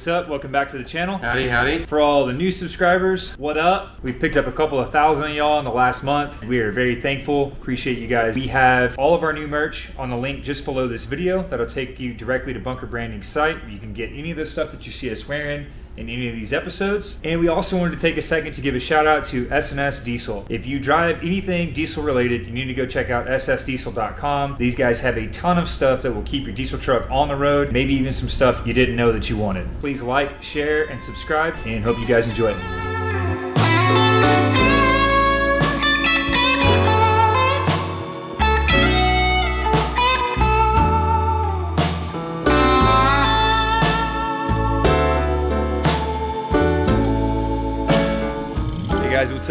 what's up? Welcome back to the channel. Howdy, howdy. For all the new subscribers, what up? We've picked up a couple of thousand of y'all in the last month. We are very thankful. Appreciate you guys. We have all of our new merch on the link just below this video. That'll take you directly to Bunker Branding's site. You can get any of the stuff that you see us wearing in any of these episodes. And we also wanted to take a second to give a shout out to S&S Diesel. If you drive anything diesel related, you need to go check out ssdiesel.com. These guys have a ton of stuff that will keep your diesel truck on the road, maybe even some stuff you didn't know that you wanted. Please like, share, and subscribe, and hope you guys enjoy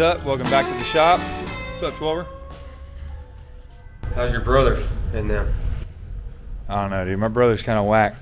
what's up? Welcome back to the shop. What's up, Twelver? How's your brother in them? I don't know, dude. My brother's kind of whack.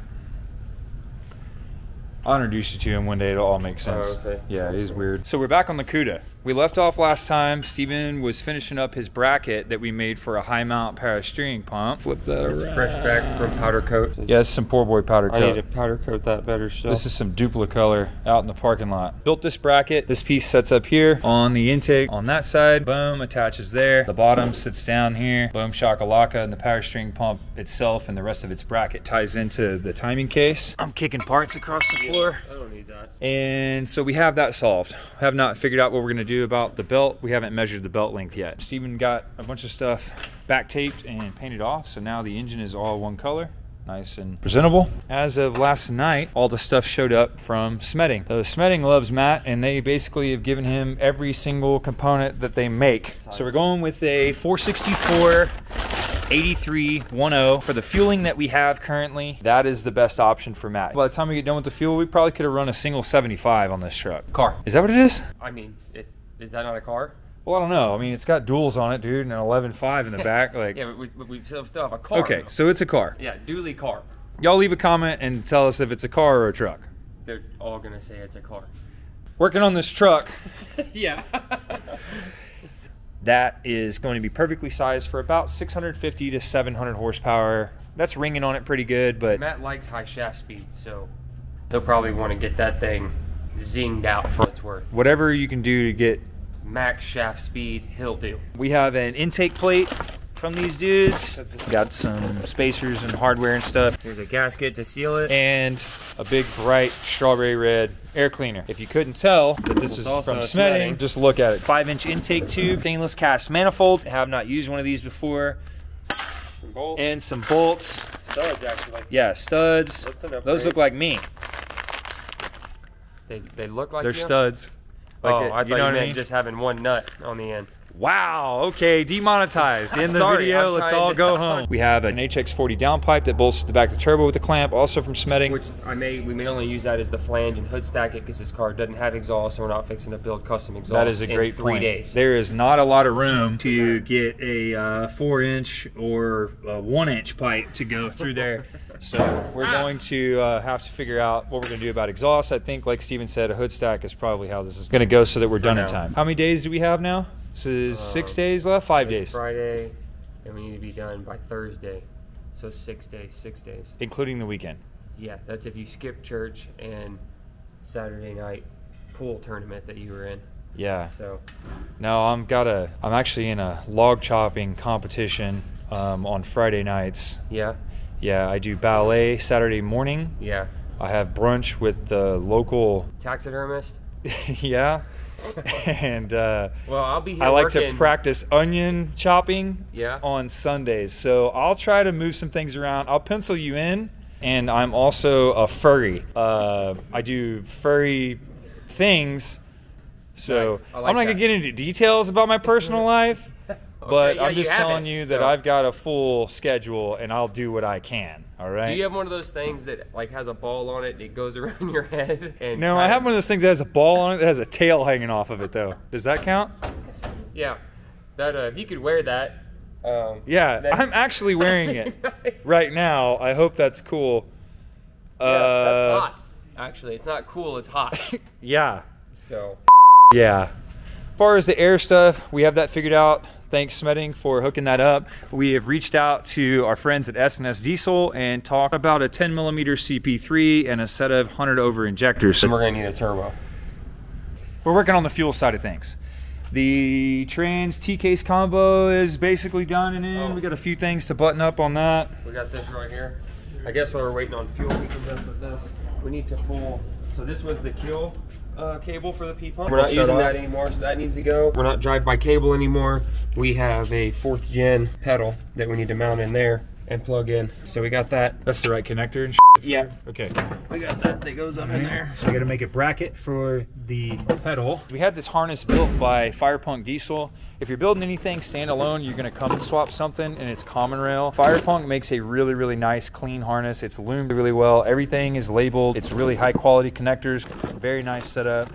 I'll introduce you to him one day. It'll all make sense. Oh, okay. Yeah, he's weird. So we're back on the CUDA. We left off last time. Steven was finishing up his bracket that we made for a high mount power steering pump. Flip that It's around. fresh back from powder coat. Yeah, it's some poor boy powder coat. I need to powder coat that better still. This is some Dupli-Color out in the parking lot. Built this bracket. This piece sets up here on the intake on that side. Boom, attaches there. The bottom sits down here. Boom, shakalaka, and the power steering pump itself and the rest of its bracket ties into the timing case. I'm kicking parts across the floor. Oh, That. And so we have that solved. Have not figured out what we're gonna do about the belt. We haven't measured the belt length yet. Steven got a bunch of stuff back taped and painted off. So now the engine is all one color. Nice and presentable. As of last night, all the stuff showed up from Smeding. So Smeding loves Matt, and they basically have given him every single component that they make. So we're going with a 464 8310 for the fueling that we have currently. That is the best option for Matt. By the time we get done with the fuel, we probably could have run a single 75 on this truck. Car. Is that what it is? I mean, it, is that not a car? Well, I don't know. I mean, it's got duals on it, dude, and an 11.5 in the back. Like, Yeah, but we, but we still, still have a car. okay, so it's a car. Yeah, dually car. Y'all leave a comment and tell us if it's a car or a truck. They're all gonna say it's a car. Working on this truck, yeah. that is going to be perfectly sized for about 650 to 700 horsepower. That's ringing on it pretty good, but Matt likes high shaft speed, so he'll probably want to get that thing zinged out for what it's worth. whatever you can do to get Max shaft speed, he'll do. We have an intake plate from these dudes. Got some spacers and hardware and stuff. There's a gasket to seal it. And a big bright strawberry red air cleaner. If you couldn't tell that this It's is from Smeding, just look at it. Five inch intake tube, stainless cast manifold. I have not used one of these before. Some bolts. And some bolts. studs, actually. Yeah, studs. Those look like me. They, they look like They're you? studs. Like oh, it- I thought you you, know I meant mean? just having one nut on the end. Wow. Okay. Demonetized. In the Sorry, video, let's all go home. We have an HX40 downpipe that bolts to the back of the turbo with the clamp, also from Smeding. Which I may we may only use that as the flange and hood stack it because this car doesn't have exhaust, so we're not fixing to build custom exhaust. That is a in great three point. days. There is not a lot of room to get a uh, four inch or one inch pipe to go through there. So we're going to uh, have to figure out what we're going to do about exhaust. I think, like Steven said, a hood stack is probably how this is going to go so that we're done in time. How many days do we have now? This is six Um, days left? Five days, Friday, and we need to be done by Thursday, so six days. Six days. including the weekend. Yeah, that's if you skip church and Saturday night pool tournament that you were in. Yeah. So No, I'm got a. I'm actually in a log chopping competition um, on Friday nights. yeah, Yeah, I do ballet Saturday morning. yeah. I have brunch with the local. Taxidermist. yeah, and uh, Well, I'll be here. I like working. to practice onion chopping. Yeah. On Sundays, so I'll try to move some things around. I'll pencil you in, and I'm also a furry. Uh, I do furry things. So Nice. Like I'm not that. gonna get into details about my personal life, but yeah, I'm just have telling you that so- I've got a full schedule and I'll do what I can. All right. Do you have one of those things that like has a ball on it? It goes around your head. And no, I have one of those things that has a ball on it that has a tail hanging off of it, though. Does that count? Yeah, that uh, if you could wear that. Um, Yeah, I'm actually wearing it right now. I hope that's cool. Yeah, uh, that's hot. Actually, it's not cool. It's hot. Yeah, So yeah. Far as the air stuff, we have that figured out. Thanks, Smeding, for hooking that up. We have reached out to our friends at S&S Diesel and talked about a 10 millimeter CP3 and a set of 100 over injectors. And we're gonna need a turbo. We're working on the fuel side of things. The trans T-case combo is basically done and in. Oh. We got a few things to button up on that. We got this right here. I guess while we're waiting on fuel, we can mess with this. We need to pull. So this was the kill uh, cable for the P pump. We're not using off. that anymore, so that needs to go. We're not drive by cable anymore. We have a fourth gen pedal that we need to mount in there and plug in. So we got that. That's the right connector and Yeah. Okay. We got that that goes up in there. So we got to make a bracket for the pedal. We had this harness built by Firepunk Diesel. If you're building anything standalone, you're going to come and swap something, and it's common rail. Firepunk makes a really, really nice, clean harness. It's loomed really well. Everything is labeled. It's really high quality connectors. Very nice setup.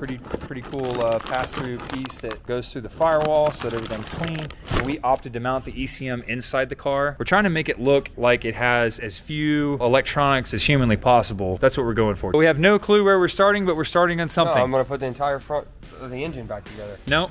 Pretty, pretty cool uh, pass-through piece that goes through the firewall so that everything's clean. And we opted to mount the ECM inside the car. We're trying to make it look like it has as few electronics as humanly possible. That's what we're going for. We have no clue where we're starting, but we're starting on No, something. I'm gonna put the entire front of the engine back together. no.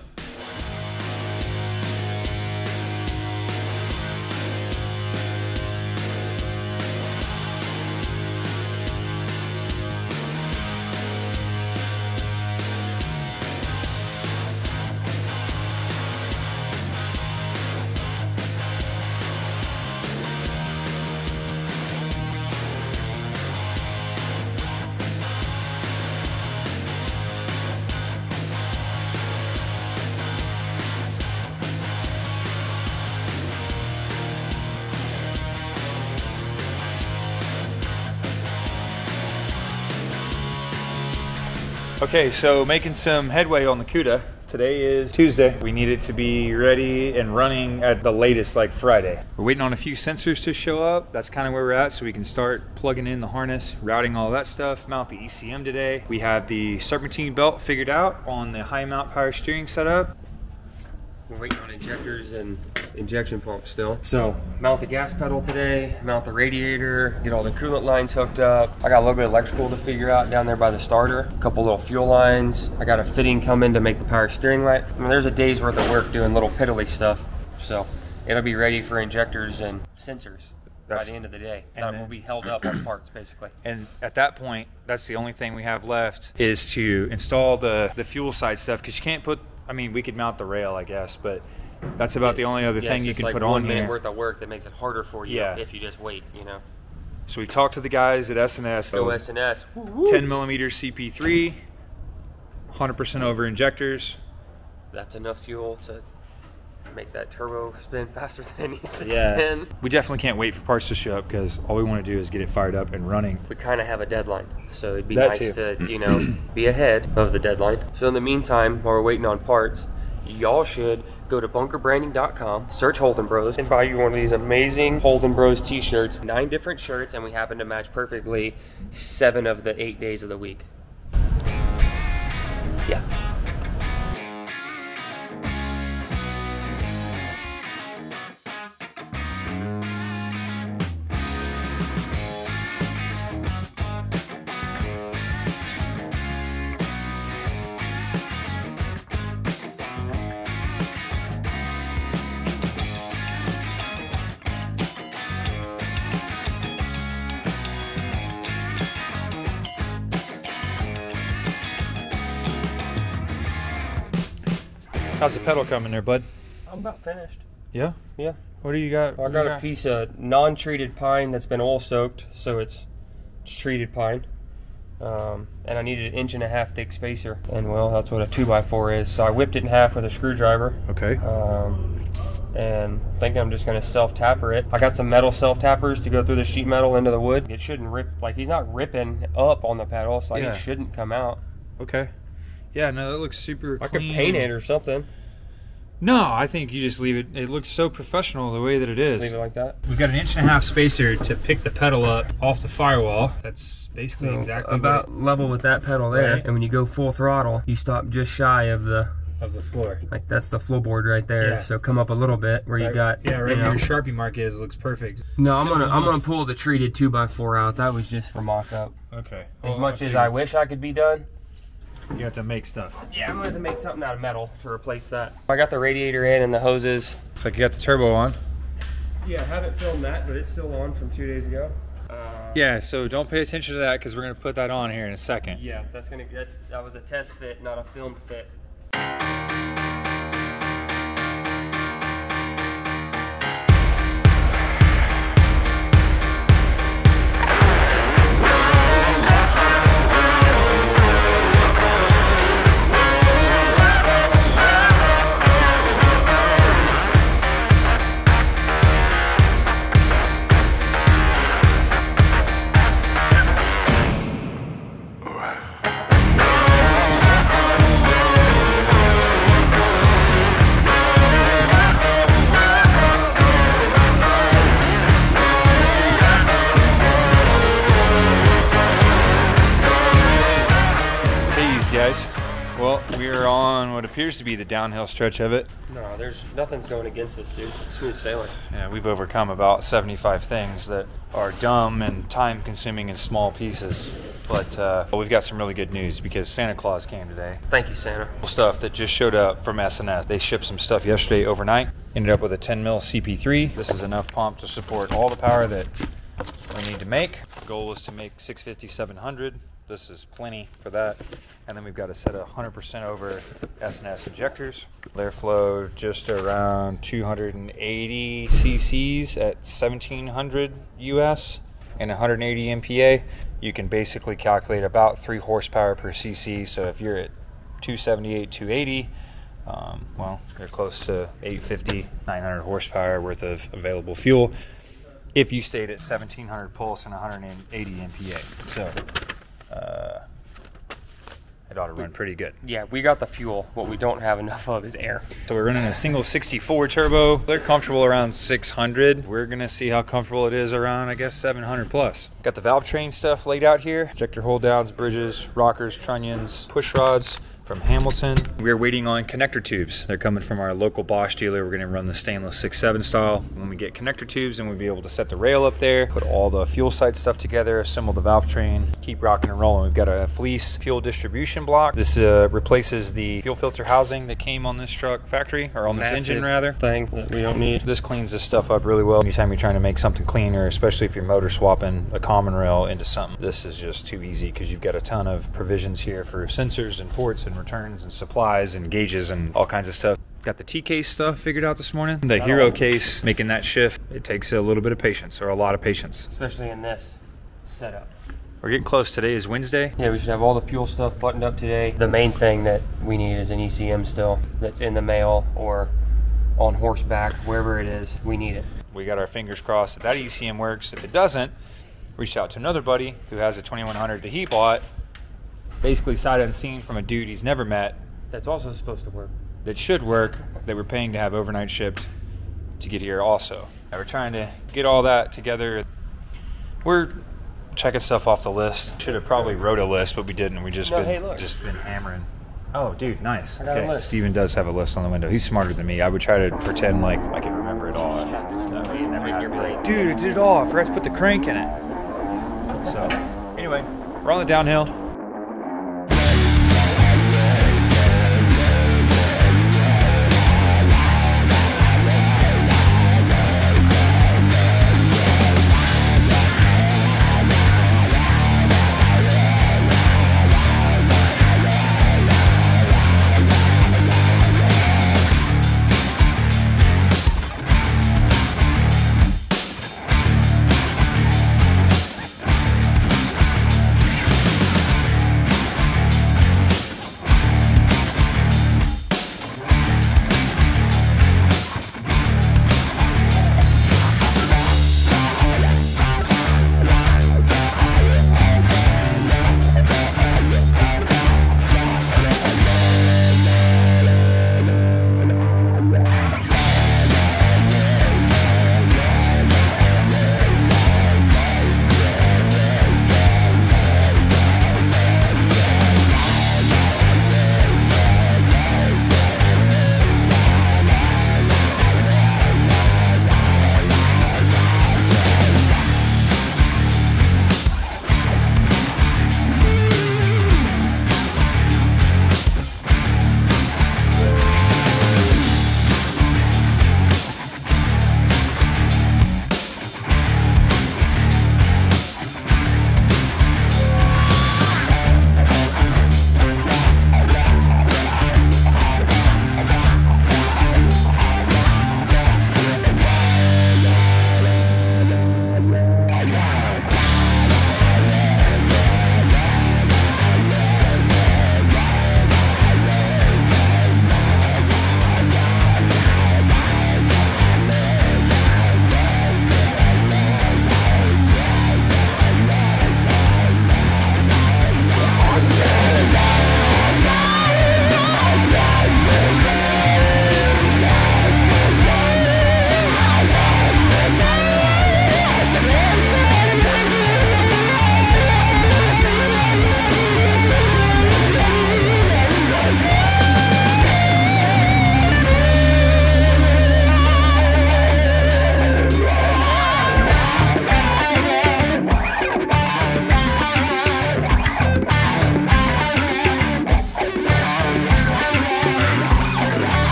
Okay, so making some headway on the CUDA. Today is Tuesday. We need it to be ready and running at the latest, like Friday. We're waiting on a few sensors to show up. That's kind of where we're at, so we can start plugging in the harness, routing all that stuff, mount the ECM today. We have the serpentine belt figured out on the high mount power steering setup. We're waiting on injectors and injection pumps still. So mount the gas pedal today, mount the radiator, get all the coolant lines hooked up. I got a little bit of electrical to figure out down there by the starter. A couple little fuel lines. I got a fitting coming to make the power steering light. I mean, there's a day's worth of work doing little piddly stuff. So it'll be ready for injectors and sensors by the end of the day. and That will be held up on parts basically. And at that point, that's the only thing we have left is to install the, the fuel side stuff because you can't put, I mean, we could mount the rail, I guess, but that's about the only other Yeah, thing you can like put one on minute here. worth of work that makes it harder for you Yeah. if you just wait, you know. So we talked to the guys at S&S. Go SNS. 10 millimeter CP3, 100% over injectors. That's enough fuel to make that turbo spin faster than it needs to Yeah. spin. We definitely can't wait for parts to show up because all we want to do is get it fired up and running. We kind of have a deadline, so it'd be That nice too. to, you know, be ahead of the deadline. So in the meantime, while we're waiting on parts, y'all should go to bunkerbranding.com, search Holden Bros, and buy you one of these amazing Holden Bros t-shirts. Nine different shirts, and we happen to match perfectly seven of the eight days of the week. Yeah. How's the pedal coming there, bud? I'm about finished. Yeah? Yeah. What do you got? I got you a piece of non-treated pine that's been oil soaked, so it's, it's treated pine. Um, and I needed an inch and a half thick spacer, and well, that's what a two by four is. So I whipped it in half with a screwdriver, Okay. um, and thinking I'm just gonna self tapper it. I got some metal self tappers to go through the sheet metal into the wood. It shouldn't rip like he's not ripping up on the pedal, so like, Yeah. it shouldn't come out. Okay. Yeah, no, that looks super I could paint it or something. No, I think you just leave it. It looks so professional the way that it is. Leave it like that. We've got an inch and a half spacer to pick the pedal up off the firewall. That's basically So exactly about level with that pedal there, Right. and when you go full throttle, you stop just shy of the of the floor. like that's the floorboard right there. Yeah. So come up a little bit where you got yeah, right you where your Sharpie mark is looks perfect. No, I'm gonna I'm gonna pull the treated two x four out. That was just for mock up. Okay. As much as I wish I could be done, You have to make stuff. Yeah, I'm gonna have to make something out of metal to replace that. I got the radiator in and the hoses. Looks like you got the turbo on. Yeah, I haven't filmed that, but it's still on from two days ago. Uh, Yeah, so don't pay attention to that because we're gonna put that on here in a second. yeah, that's gonna that's that was a test fit, not a filmed fit. Appears to be the downhill stretch of it. No, there's nothing's going against this, dude. It's smooth sailing. Yeah, we've overcome about 75 things that are dumb and time consuming in small pieces. But uh, we've got some really good news because Santa Claus came today. Thank you, Santa. Stuff that just showed up from SNS. They shipped some stuff yesterday overnight. Ended up with a 10 mil CP3. This is enough pump to support all the power that we need to make. Goal is to make 650, 700. This is plenty for that. And then we've got a set of 100% over SNS injectors. Their flow just around 280 cc's at 1700 US and 180 MPa. You can basically calculate about 3 horsepower per cc. So if you're at 278, 280, um, well, you're close to 850, 900 horsepower worth of available fuel if you stayed at 1700 pulse and 180 MPa. So uh, it ought to run pretty good. Yeah, we got the fuel. What we don't have enough of is air. So we're running a single 64 turbo. They're comfortable around 600. We're gonna see how comfortable it is around, I guess, 700 plus. Got the valve train stuff laid out here. Injector hold downs, bridges, rockers, trunnions, push rods from Hamilton. We're waiting on connector tubes. They're coming from our local Bosch dealer. We're gonna run the stainless 6.7 style. When we get connector tubes, then we'll be able to set the rail up there, put all the fuel side stuff together, assemble the valve train, keep rocking and rolling. We've got a Fleece fuel distribution block. This uh, replaces the fuel filter housing that came on this truck factory, or on this engine rather. thing that we don't need. This cleans this stuff up really well. Anytime you're trying to make something cleaner, especially if you're motor swapping a common rail into something, this is just too easy because you've got a ton of provisions here for sensors and ports and returns and supplies and gauges and all kinds of stuff. Got the TK stuff figured out this morning. The Not Hero all. case, making that shift, it takes a little bit of patience or a lot of patience. Especially in this setup. We're getting close. Today is Wednesday. Yeah, we should have all the fuel stuff buttoned up today. The main thing that we need is an ECM still that's in the mail or on horseback, wherever it is, we need it. We got our fingers crossed that that ECM works. If it doesn't, reach out to another buddy who has a 2100 that he bought, basically sight unseen from a dude he's never met That's also supposed to work. that should work that we're paying to have overnight shipped to get here also. Now we're trying to get all that together. We're checking stuff off the list. Should have probably wrote a list, but we didn't. We just No, been hey, look. just been hammering. Oh, dude, nice. I got a okay, list. Steven does have a list on the window. He's smarter than me. I would try to pretend like I can remember it all. No, he never had be like, Dude, I did it all. I forgot to put the crank in it. So, anyway, we're on the downhill.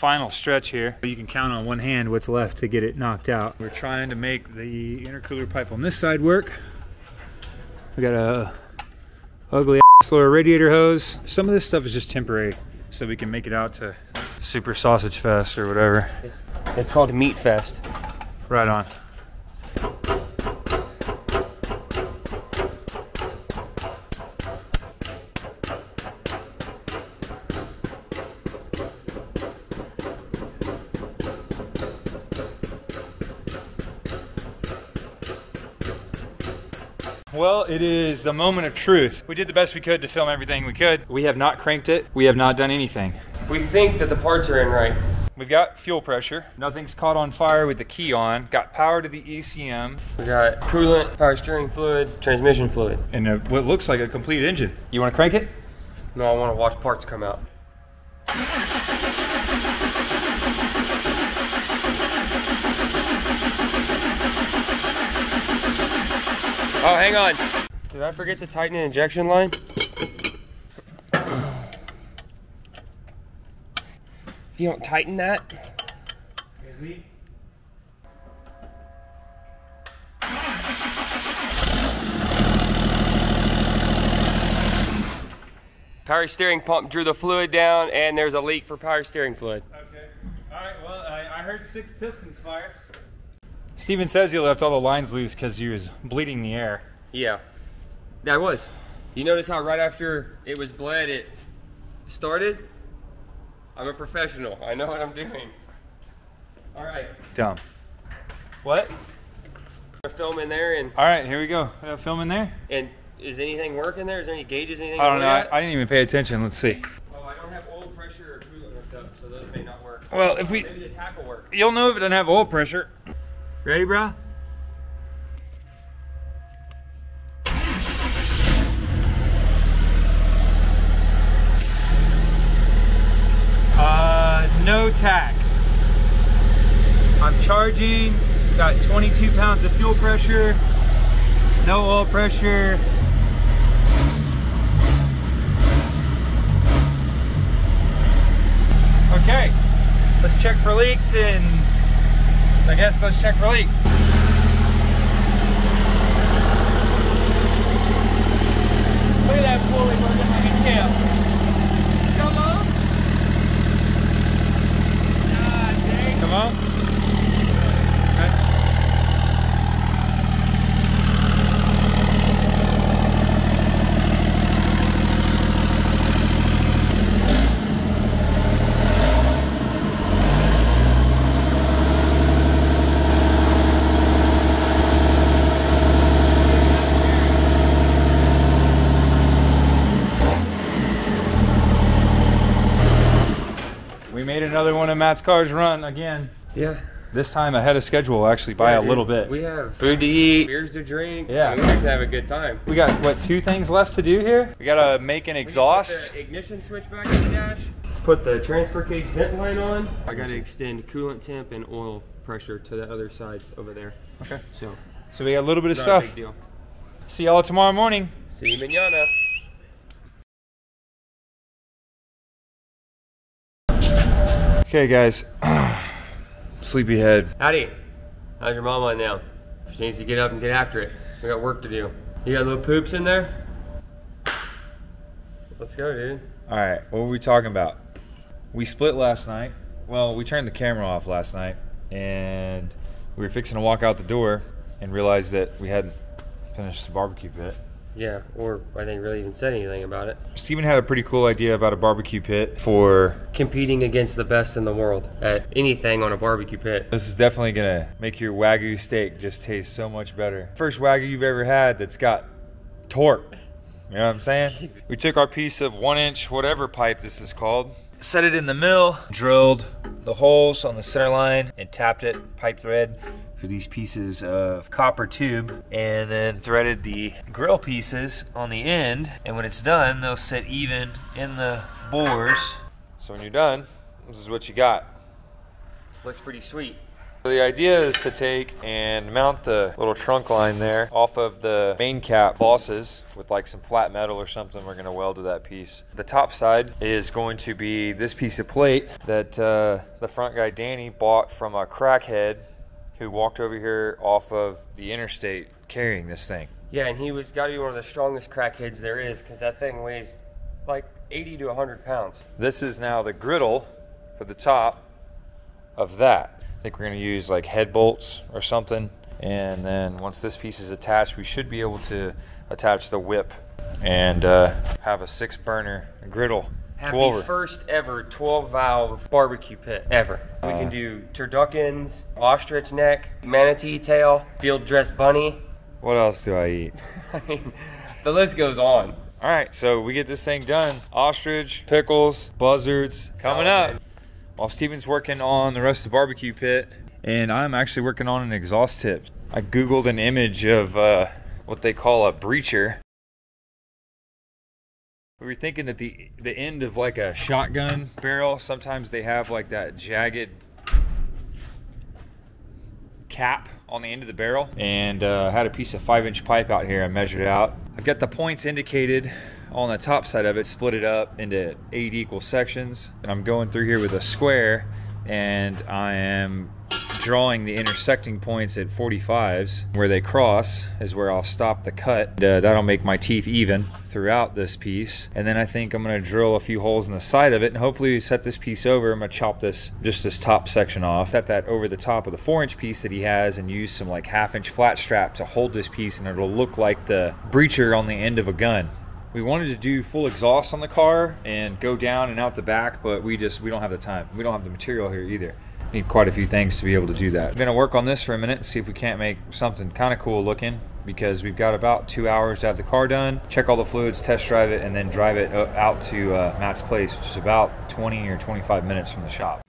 Final stretch here. You can count on one hand what's left to get it knocked out. We're trying to make the intercooler pipe on this side work. We got a ugly ass lower radiator hose. Some of this stuff is just temporary so we can make it out to Super Sausage Fest or whatever. It's, it's called Meat Fest. Right on. Well, it is the moment of truth. We did the best we could to film everything we could. We have not cranked it. We have not done anything. We think that the parts are in right. We've got fuel pressure. Nothing's caught on fire with the key on. Got power to the ECM. We got coolant, power steering fluid, transmission fluid. And a, what looks like a complete engine. You want to crank it? No, I want to watch parts come out. Oh, hang on. Did I forget to tighten the injection line? If you don't tighten that, power steering pump drew the fluid down and there's a leak for power steering fluid. Okay. All right. Well, I, I heard six pistons fire. Steven says he left all the lines loose because he was bleeding the air. Yeah, that was. You notice how right after it was bled, it started? I'm a professional. I know what I'm doing. All right, Dumb. What? Film in there and All right, here we go. Uh, film in there. and is anything working there? Is there any gauges? Anything? I don't know. I. I didn't even pay attention. Let's see. Oh, I don't have oil pressure or coolant hooked up, so those may not work. Well, if we, Maybe the tach will work. you'll know if it doesn't have oil pressure. Ready, bro? Uh, no tach. I'm charging. Got 22 pounds of fuel pressure. No oil pressure. Okay, let's check for leaks and I guess let's check for leaks. Look at that pulley a champ. parents Matt's cars run again. Yeah. This time ahead of schedule, actually by a dude. little bit. We have food to eat, beers to drink. Yeah. I mean, we actually have a good time. We got what two things left to do here? We gotta make an exhaust. Put the ignition switch back in the dash. Put the transfer case vent line on. I gotta extend coolant temp and oil pressure to the other side over there. Okay. So, So we got a little bit of not a stuff. big deal. See y'all tomorrow morning. See you manana. Okay, guys. Sleepyhead. Howdy. How's your mama now? She needs to get up and get after it. We got work to do. You got little poops in there? Let's go, dude. All right, what were we talking about? We split last night. Well, we turned the camera off last night, and we were fixing to walk out the door and realized that we hadn't finished the barbecue pit. Yeah, or I didn't really even say anything about it. Steven had a pretty cool idea about a barbecue pit for. Competing against the best in the world at anything on a barbecue pit. This is definitely gonna make your wagyu steak just taste so much better. First wagyu you've ever had that's got torque. You know what I'm saying? We took our piece of one inch whatever pipe this is called, set it in the mill, drilled the holes on the center line, and tapped it pipe thread for these pieces of copper tube, and then threaded the grill pieces on the end. And when it's done, they'll sit even in the bores. So when you're done, this is what you got. Looks pretty sweet. The idea is to take and mount the little trunk line there off of the main cap bosses with like some flat metal or something we're going to weld to that piece. The top side is going to be this piece of plate that uh, the front guy Danny bought from a crackhead who walked over here off of the interstate carrying this thing. Yeah, and he was got to be one of the strongest crackheads there is because that thing weighs like 80 to 100 pounds. This is now the griddle for the top of that. I think we're going to use like head bolts or something. And then once this piece is attached, we should be able to attach the whip and uh, have a six burner griddle. Happy 12 first ever 12 valve barbecue pit ever. We can do turduckens, ostrich neck, manatee tail, field dress bunny. What else do I eat? I mean, the list goes on. All right, so we get this thing done. Ostrich, pickles, buzzards coming Solid. up. While Steven's working on the rest of the barbecue pit, and I'm actually working on an exhaust tip. I googled an image of uh, what they call a breacher. We were thinking that the the end of like a shotgun barrel, sometimes they have like that jagged cap on the end of the barrel and uh, had a piece of five inch pipe out here I measured it out. I've got the points indicated on the top side of it, split it up into eight equal sections. And I'm going through here with a square and I am drawing the intersecting points at 45s where they cross is where I'll stop the cut. Uh, that'll make my teeth even throughout this piece. And then I think I'm going to drill a few holes in the side of it and hopefully set this piece over. I'm to chop this, just this top section off, set that over the top of the four inch piece that he has and use some like half inch flat strap to hold this piece and it'll look like the breacher on the end of a gun. We wanted to do full exhaust on the car and go down and out the back, but we just, we don't have the time. We don't have the material here either need quite a few things to be able to do that. We're gonna work on this for a minute and see if we can't make something kind of cool looking because we've got about two hours to have the car done, check all the fluids, test drive it, and then drive it uh, out to uh, Matt's place, which is about 20 or 25 minutes from the shop.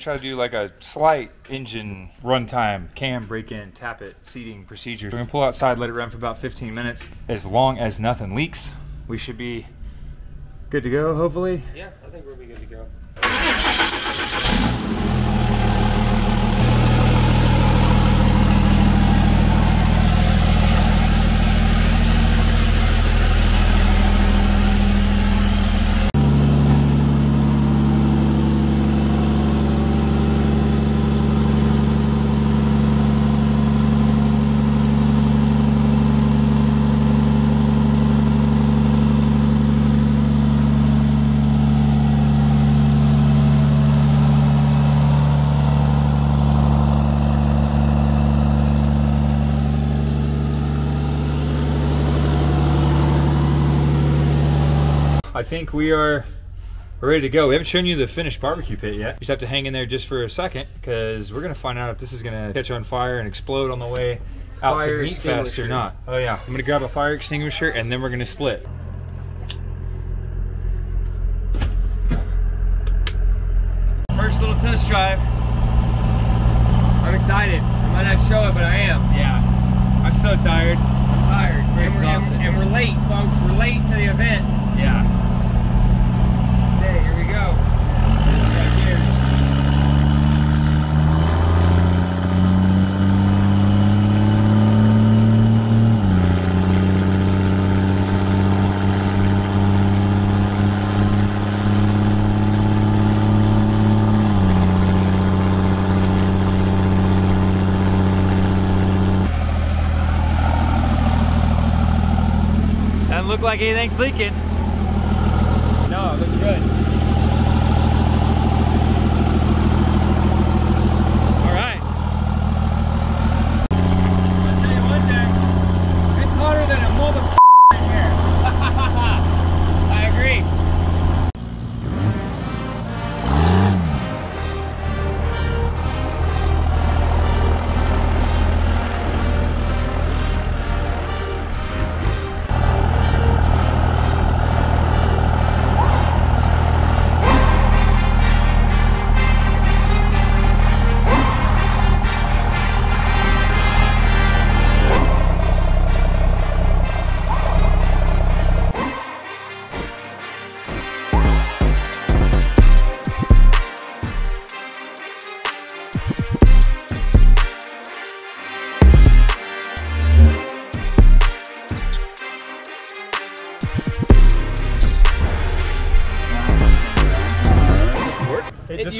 Try to do like a slight engine runtime, cam break in, tap it, seating procedure. We're gonna pull outside, let it run for about 15 minutes. As long as nothing leaks, we should be good to go, hopefully. Yeah, I think we'll be good to go. I think we are ready to go. We haven't shown you the finished barbecue pit yet. You just have to hang in there just for a second because we're gonna find out if this is gonna catch on fire and explode on the way out Fire to Meat Fest or not. Oh yeah, I'm gonna grab a fire extinguisher and then we're gonna split. First little test drive. I'm excited. I might not show it, but I am. Yeah, I'm so tired. I'm tired. We're and, we're, and we're late, folks. We're late to the event. Yeah. Look like anything's leaking.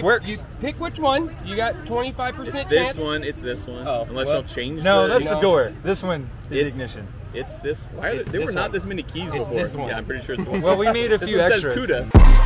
You, works. You pick which one. You got 25% It's chance. this one. It's this one. Oh, Unless well- y'all change no, the. that's the know, door. This one is it's, ignition. It's this. Why are there, It's there were this not one. this many keys It's before? this one. Yeah, I'm pretty sure it's the one. Well, we made a this few one extras. says CUDA.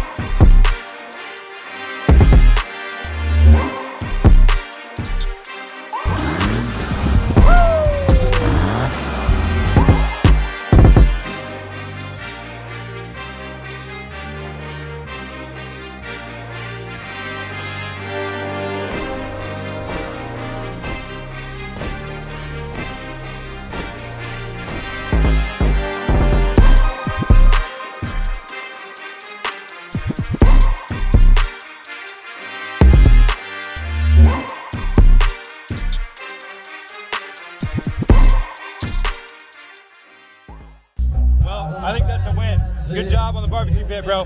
The bro.